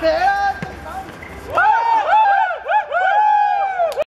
there.